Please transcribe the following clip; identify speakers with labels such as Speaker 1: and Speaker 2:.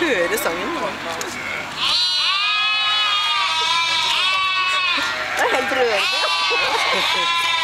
Speaker 1: høre sangen. Det er helt rørende.